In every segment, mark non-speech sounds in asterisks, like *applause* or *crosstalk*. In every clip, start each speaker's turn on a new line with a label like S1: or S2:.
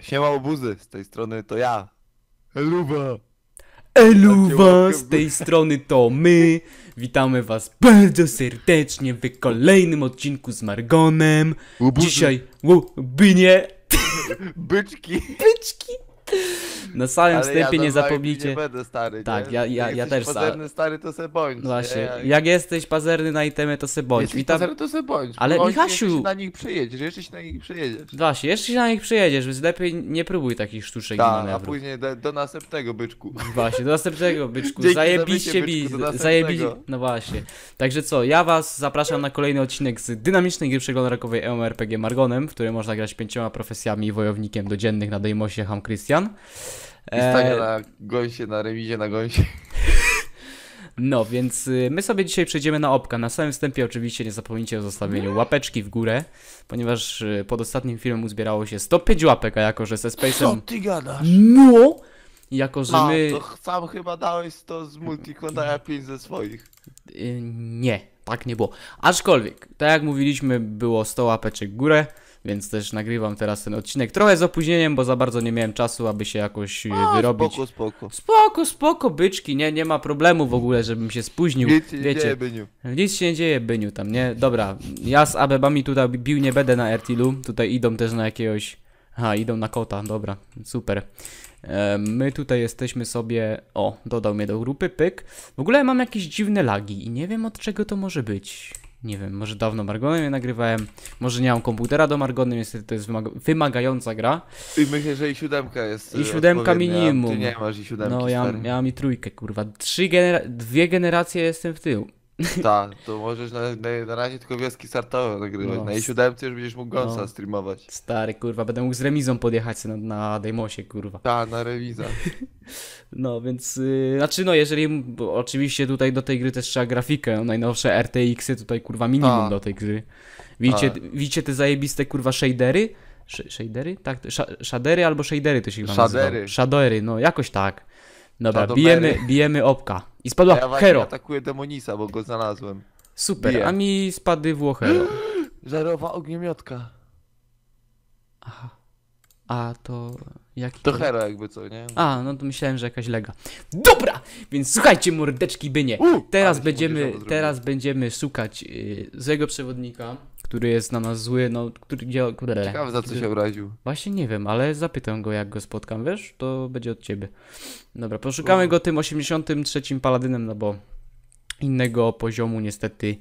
S1: siema obuzy, z tej strony to ja. Luba.
S2: Eluwa, z tej strony to my. Witamy was bardzo serdecznie w kolejnym odcinku z Margonem. Dzisiaj, łubinie,
S1: Byczki.
S2: byczki. Na samym
S1: Ale
S2: wstępie
S1: ja
S2: nie zapomnijcie.
S1: Nie będę stary,
S2: Tak,
S1: nie?
S2: ja- ja- ja też
S1: pazerny stary, to se bądź.
S2: Właśnie,
S1: nie? Jak
S2: jak jesteś pazerny na itemy, to se bądź.
S1: jesteś
S2: Witam.
S1: pazerny, to se bądź.
S2: Ale
S1: Bądź,
S2: Michasiu-
S1: jeszcze się na nich przejedziesz, jeszcze się na nich przejedziesz.
S2: Właśnie, jeszcze się na nich przyjedziesz, więc lepiej nie próbuj takich sztuczek i
S1: Tak, a później do, do następnego byczku.
S2: Właśnie, do następnego byczku.
S1: Dzięki
S2: Zajebiście
S1: do
S2: Zajebiście. No właśnie. Także co, ja was zapraszam na kolejny odcinek z dynamicznej gry przeglądarkowej MMORPG Margonem, w której można grać pięcioma profesjami i wojownikiem do dziennych na Dejmosie Ham Christian.
S1: I stanie
S2: E,
S1: na gąsie, na remizie na gąsie. *laughs*
S2: no, więc y, my sobie dzisiaj przejdziemy na opka. Na samym wstępie oczywiście nie zapomnijcie o zostawieniu łapeczki w górę, ponieważ y, pod ostatnim filmem uzbierało się 105 łapek, a jako, że ze
S1: Co
S2: Space'em...
S1: ty gadasz?
S2: No! I Jako, że
S1: A,
S2: my...
S1: to sam chyba dałeś to z multikonta, ja pięć ze swoich.
S2: Y, Nie, tak nie było. Aczkolwiek, tak jak mówiliśmy, było 100 łapeczek w górę, więc też nagrywam teraz ten odcinek trochę z opóźnieniem, bo za bardzo nie miałem czasu, aby się jakoś y,
S1: A,
S2: wyrobić.
S1: Spoko, spoko.
S2: Spoko, spoko, byczki, nie, nie ma problemu w ogóle, żebym się spóźnił.
S1: Nic się
S2: Wiecie,
S1: dzieje, Byniu.
S2: nic się nie dzieje, Byniu, tam, nie? Dobra, ja z Abebami tutaj bił nie będę na Ertilu, tutaj idą też na jakiegoś... Aha, idą na kota, dobra, super. E, My tutaj jesteśmy sobie... O, dodał mnie do grupy, pyk. W ogóle mam jakieś dziwne lagi i nie wiem od czego to może być. Nie wiem, może dawno Margonem je nagrywałem, może nie mam komputera do Margony, niestety to jest wymaga wymagająca gra.
S1: I myślę, że i siódemka jest
S2: I siódemka minimum.
S1: Ty nie masz i siódemki,
S2: No ja, ja mam i trójkę, kurwa. Trzy genera dwie generacje jestem w tył.
S1: Tak, to możesz na, na, na razie tylko wioski startowe nagrywać.
S2: No.
S1: Na i siódemce już będziesz mógł Gonsa
S2: No.
S1: streamować.
S2: Stary, kurwa, będę mógł z remizą podjechać na, na Dejmosie, kurwa.
S1: Tak, na rewiza. *laughs*
S2: No, więc, yy, znaczy no, jeżeli, bo oczywiście tutaj do tej gry też trzeba grafikę, najnowsze RTX-y, tutaj kurwa minimum
S1: A.
S2: do tej gry. Widzicie,
S1: A.
S2: widzicie te zajebiste kurwa shadery? Sh shadery? Tak, sh shadery albo shadery to się chyba nazywa.
S1: Shadery.
S2: Shadery, no jakoś tak. Dobra,
S1: Shadomery.
S2: bijemy, bijemy opka. I spadła
S1: Ja
S2: Hero.
S1: atakuję Demonisa, bo go znalazłem.
S2: Super,
S1: biję.
S2: a mi spadło Hero. *gasps*
S1: Żarowa ogniomiotka.
S2: A to jaki
S1: To Hero jakby co, nie?
S2: A, no to myślałem, że jakaś lega. Dobra! Więc słuchajcie, mordeczki bynie.
S1: U,
S2: Teraz będziemy, teraz będziemy szukać y, złego przewodnika, który jest na nas zły, no, który gdzie, kurde,
S1: Ciekawe za co się obraził.
S2: Właśnie nie wiem, ale zapytam go, jak go spotkam, wiesz? To będzie od ciebie. Dobra, poszukamy
S1: U.
S2: go tym 83 paladynem, no bo innego poziomu niestety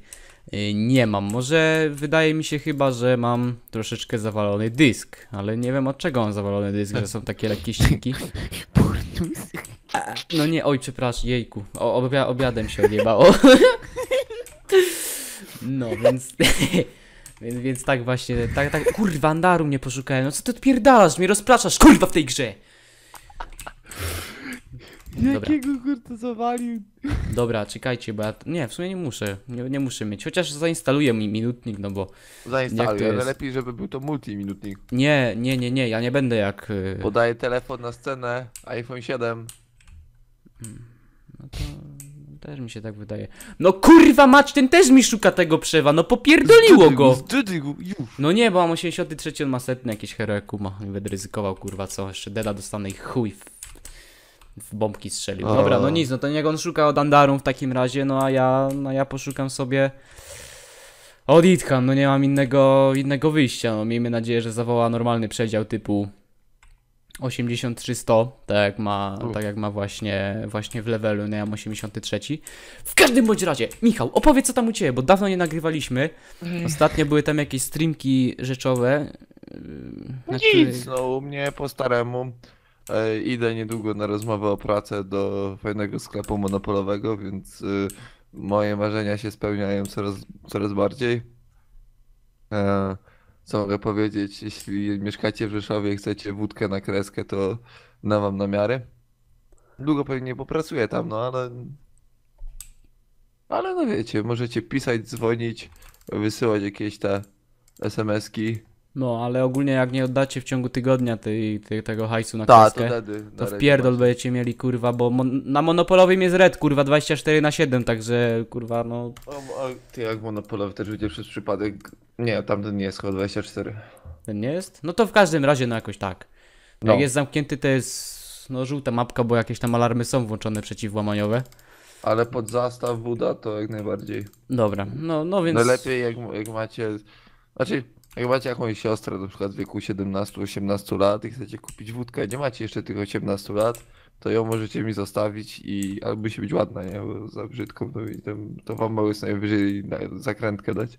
S2: y, nie mam. Może wydaje mi się chyba, że mam troszeczkę zawalony dysk, ale nie wiem od czego mam zawalony dysk, że są takie lekkie ścinki. *laughs* No nie, oj, przepraszam, jejku. O, obia obiadem się odjebało. *laughs* No, więc... *laughs* Więc, więc tak właśnie, tak, tak, kurwa, Andaru nie poszukałem, no co ty odpierdalasz, mnie rozpraszasz, kurwa, w tej grze! Dobra.
S1: Jakiego kurde zawalił?
S2: Dobra, czekajcie, bo ja, nie, w sumie nie muszę, nie, nie muszę mieć, chociaż zainstaluję mi minutnik, no bo, Jak to
S1: Zainstaluj, ale lepiej, żeby był to multiminutnik.
S2: nie, nie, nie, nie, ja nie będę jak, y,
S1: Podaję telefon na scenę, iPhone 7.
S2: no to też mi się tak wydaje. No kurwa mać, ten też mi szuka tego przewa, no popierdoliło go! No nie, bo mam 83, on ma setny jakieś heroeku ma. Nie będę ryzykował, kurwa, co? Jeszcze Deda dostanę i chuj w, w bombki strzelił. Dobra, no nic, no to niech on szuka od Andarum w takim razie, no a ja, no ja poszukam sobie od Itham, no nie mam innego, innego wyjścia, no miejmy nadzieję, że zawoła normalny przedział typu 83-100, tak jak ma, tak jak ma właśnie, właśnie w levelu, no ja mam 83. W każdym bądź razie, Michał, opowiedz co tam u Ciebie, bo dawno nie nagrywaliśmy. Ostatnio były tam jakieś streamki rzeczowe. yy, na których-
S1: Nic, no u mnie po staremu. E, idę niedługo na rozmowę o pracę do fajnego sklepu monopolowego, więc y, moje marzenia się spełniają coraz, coraz bardziej. E, co mogę powiedzieć? Jeśli mieszkacie w Rzeszowie i chcecie wódkę na kreskę, to na wam namiary. Długo pewnie popracuję tam, no ale... Ale no wiecie, możecie pisać, dzwonić, wysyłać jakieś te SMS-ki.
S2: No, ale ogólnie jak nie oddacie w ciągu tygodnia tej, tej, tego hajsu na
S1: to
S2: kreskę,
S1: wtedy.
S2: to
S1: na
S2: w pierdol będziecie mieli, kurwa, bo mon na monopolowym jest red, kurwa, 24 na 7, także, kurwa, no...
S1: O, a ty jak monopolowy też będzie przez przypadek. Nie, tamten nie jest chyba 24.
S2: Ten nie jest? No to w każdym razie, no jakoś tak.
S1: No.
S2: Jak jest zamknięty, to jest no żółta mapka, bo jakieś tam alarmy są włączone przeciwłamaniowe.
S1: Ale pod zastaw Buda to jak najbardziej.
S2: Dobra, no, no więc...
S1: Najlepiej jak, jak macie. Znaczy, jak macie jakąś siostrę, na przykład w wieku 17-18 lat i chcecie kupić wódkę, nie macie jeszcze tych 18 lat, to ją możecie mi zostawić i albo musi być ładna, nie? Bo za brzydką to, to wam mogę sobie najwyżej na, zakrętkę dać.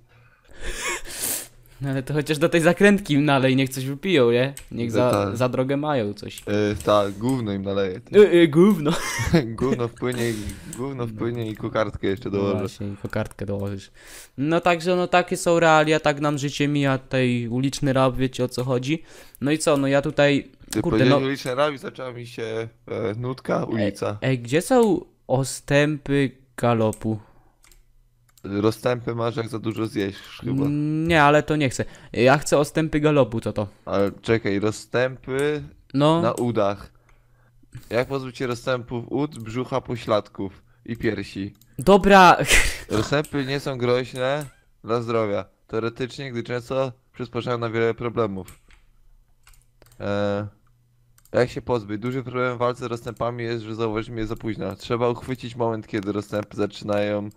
S2: No, Ale to chociaż do tej zakrętki im nalej, niech coś wypiją, nie? Niech
S1: No
S2: za,
S1: tak.
S2: za drogę mają coś.
S1: Yy, tak, gówno im naleje. ty.
S2: E, e, gówno. *laughs*
S1: gówno wpłynie, i- gówno wpłynie i kokardkę jeszcze
S2: No
S1: dołożę.
S2: właśnie, i kokardkę dołożysz. No także, no takie są realia, tak nam życie mija, tutaj uliczny rap, wiecie o co chodzi. No i co, no ja tutaj,
S1: Ty
S2: kurde, no...
S1: uliczne rami, zaczęła mi się e, nutka, ulica.
S2: Ej, gdzie są ostępy galopu?
S1: Rozstępy masz jak za dużo zjeść chyba.
S2: Mm, Nie, ale to nie chcę. Ja chcę ostępy galopu, co to?
S1: Ale czekaj, rozstępy
S2: No,
S1: na udach. Jak pozbyć się rozstępów ud, brzucha, pośladków i piersi?
S2: dobra, *laughs*
S1: Rozstępy nie są groźne dla zdrowia. Teoretycznie, gdy często przysparzają na wiele problemów. Eee, jak się pozbyć? Duży problem w walce z rozstępami jest, że zauważymy je za późno. Trzeba uchwycić moment, kiedy rozstępy zaczynają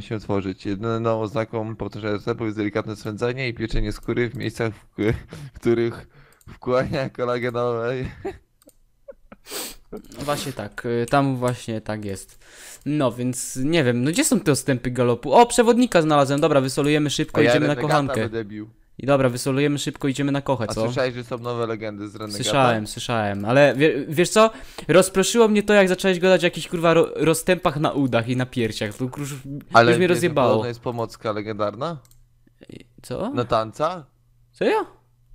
S1: się tworzyć. Jedyną oznaką powtarzania rozstępów jest delikatne swędzenie i pieczenie skóry w miejscach, w, których wkłania kolagenowe
S2: właśnie tak, y, tam właśnie tak jest. No, więc nie wiem, no gdzie są te ostępy galopu? O, przewodnika znalazłem, dobra, wysolujemy szybko,
S1: A ja
S2: idziemy na kochankę.
S1: będę bił.
S2: I dobra, wysolujemy szybko, idziemy na kochę,
S1: A
S2: co?
S1: słyszałeś, że są nowe legendy z Renegata?
S2: Słyszałem, słyszałem, ale wie, wiesz co? Rozproszyło mnie to, jak zacząłeś gadać o jakichś kurwa ro, rozstępach na udach i na piersiach. To już,
S1: Ale
S2: już mnie rozjebało.
S1: podobno jest pomocka legendarna?
S2: Co?
S1: Na tanca?
S2: Serio?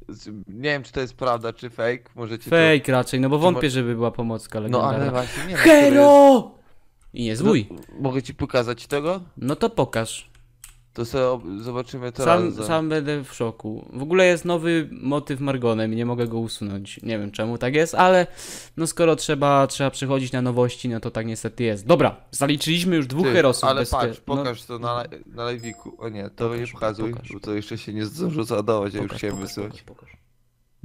S1: Z- Nie wiem, czy to jest prawda, czy fake. Możecie
S2: Fake raczej, no bo wątpię, żeby była pomocka
S1: to... No
S2: legendarna.
S1: ale właśnie nie wiem.
S2: Hero! I nie
S1: jest-
S2: złój.
S1: No, mogę ci pokazać tego?
S2: No to pokaż.
S1: To sobie ob- zobaczymy to
S2: Sam,
S1: razem.
S2: sam będę w szoku. W ogóle jest nowy motyw Margonem i nie mogę go usunąć. Nie wiem czemu tak jest, ale no skoro trzeba, trzeba przechodzić na nowości, no to tak niestety jest. Dobra, zaliczyliśmy już dwóch
S1: Ty,
S2: herosów.
S1: Ale
S2: bez
S1: patrz,
S2: no,
S1: pokaż to na, na live'iku. O nie, to
S2: Pokaż,
S1: nie pokazuj,
S2: pokaż.
S1: bo to jeszcze się nie zdążyło załadować, ja już chciałem
S2: pokaż,
S1: wysyłać.
S2: pokaż, pokaż.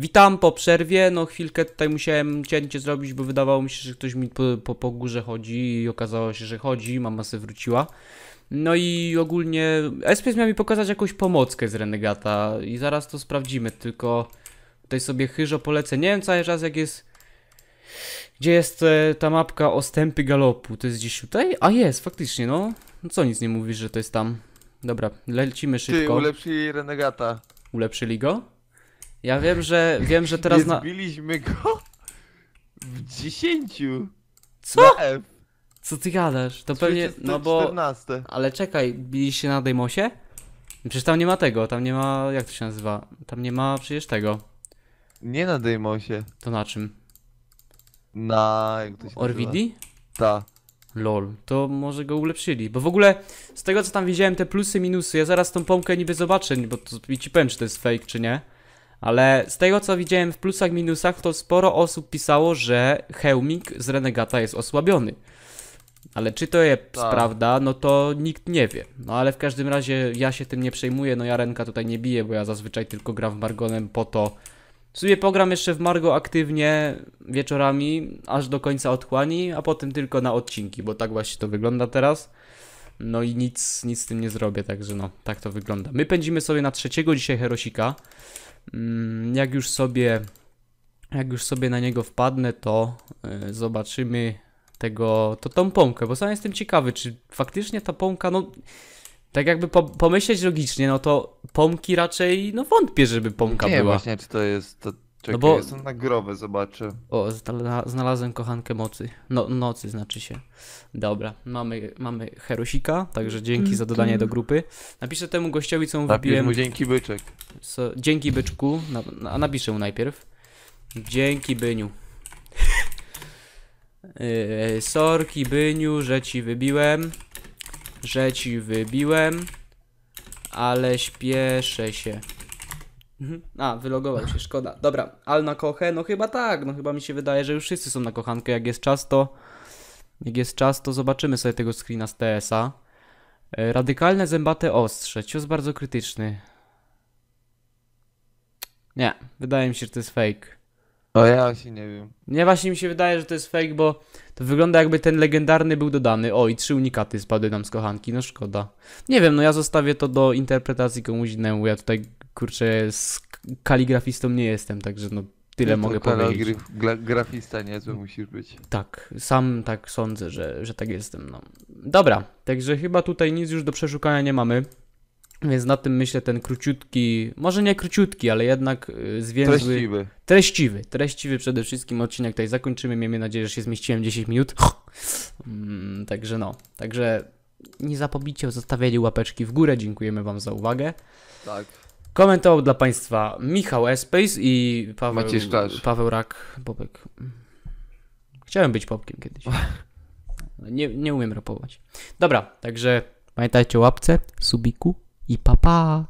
S2: Witam po przerwie. No chwilkę tutaj musiałem cięcie zrobić, bo wydawało mi się, że ktoś mi po, po, po górze chodzi i okazało się, że chodzi. Mama se wróciła. No i ogólnie SPS miał mi pokazać jakąś pomockę z Renegata i zaraz to sprawdzimy, tylko tutaj sobie chyżo polecę. Nie wiem cały czas jak jest... Gdzie jest e, ta mapka ostępy galopu? To jest gdzieś tutaj? A jest, faktycznie, no. No co nic nie mówisz, że to jest tam. Dobra, lecimy
S1: Ty,
S2: szybko.
S1: ulepszyli Renegata.
S2: Ulepszyli go? Ja wiem, że wiem, że *laughs* teraz na.
S1: zbiliśmy go w 10.
S2: Co?
S1: Na F.
S2: Co ty gadasz? To pewnie. No bo.
S1: 14.
S2: Ale czekaj, biliście na Dejmosie? Przecież tam nie ma tego, tam nie ma. Jak to się nazywa? Tam nie ma przecież tego.
S1: Nie na Dejmosie.
S2: To na czym?
S1: Na... jak to się?
S2: Orvidi?
S1: Ta.
S2: Lol, to może go ulepszyli. Bo w ogóle z tego co tam widziałem, te plusy, minusy, ja zaraz tą pompkę niby zobaczę, bo to i ci powiem, czy to jest fake, czy nie. Ale z tego co widziałem w plusach, minusach, to sporo osób pisało, że hełmik z Renegata jest osłabiony. Ale czy to jest
S1: Tak.
S2: prawda, no to nikt nie wie. No ale w każdym razie ja się tym nie przejmuję, no ja Renka tutaj nie biję, bo ja zazwyczaj tylko gram w Margonem po to. W sumie pogram jeszcze w Margo aktywnie wieczorami, aż do końca otchłani, a potem tylko na odcinki, bo tak właśnie to wygląda teraz. No i nic, nic z tym nie zrobię, także no, tak to wygląda. My pędzimy sobie na trzeciego dzisiaj Herosika. Mm, Jak już sobie, jak już sobie na niego wpadnę, to y, zobaczymy tego, to tą pompkę, bo sam jestem ciekawy, czy faktycznie ta pompka, no tak jakby po, pomyśleć logicznie, no to pompki raczej, no wątpię, żeby pompka
S1: nie
S2: była.
S1: właśnie, czy to jest... To... Czekaj,
S2: bo-
S1: bo... są na grobę, zobaczę.
S2: O, znala- znalazłem kochankę mocy. No, nocy znaczy się. Dobra, mamy, mamy Herosika, także dzięki za dodanie do grupy. Napiszę temu gościowi, co mu
S1: Napisz
S2: wybiłem.
S1: mu dzięki byczek.
S2: So, dzięki byczku, na, na, a napiszę mu najpierw. Dzięki byniu. Yy, sorki byniu, że ci wybiłem. Że ci wybiłem. Ale śpieszę się. Mhm. A, wylogował się, szkoda. Dobra, al na kochę? No chyba tak, no chyba mi się wydaje, że już wszyscy są na kochankę. Jak jest czas, to... Jak jest czas, to zobaczymy sobie tego screena z TS-a. E, Radykalne zębate ostrze. Cios bardzo krytyczny. Nie, wydaje mi się, że to jest fake.
S1: O ja się nie wiem.
S2: Nie, właśnie mi się wydaje, że to jest fake, bo to wygląda jakby ten legendarny był dodany. O, i trzy unikaty spadły nam z kochanki, no szkoda. Nie wiem, no ja zostawię to do interpretacji komuś innemu. Ja tutaj, kurczę, z kaligrafistą nie jestem, także no tyle
S1: No
S2: mogę powiedzieć.
S1: gra- grafista niezły musisz być.
S2: Tak, sam tak sądzę, że, że tak jestem. No. Dobra, także chyba tutaj nic już do przeszukania nie mamy. Więc na tym myślę ten króciutki, może nie króciutki, ale jednak y, zwięzły,
S1: Treściwy.
S2: treściwy, treściwy przede wszystkim odcinek tutaj zakończymy. Miejmy nadzieję, że się zmieściłem 10 minut. *laughs* Mm, także no, także nie zapomnijcie o zostawieniu łapeczki w górę. Dziękujemy Wam za uwagę.
S1: Tak.
S2: Komentował dla Państwa Michał Espace i Paweł. Paweł Rak, Popek. Chciałem być popkiem kiedyś. *laughs* Nie, nie umiem rapować. Dobra, także pamiętajcie o łapce, subiku 一般般